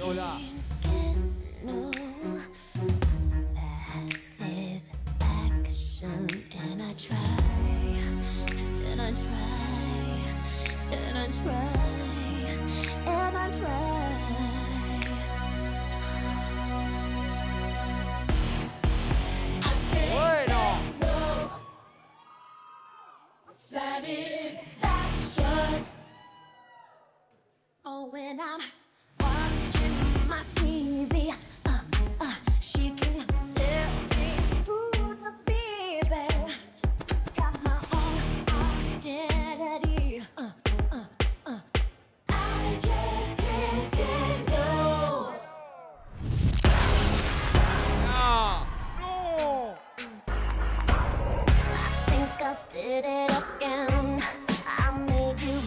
No satisfaction, and I try, and I try, and I try, and I try. Satisfaction. Oh, when I'm TV. Uh, uh, she can set me the. Got my own identity. Uh, I just can't get no. I think I did it again. I made you.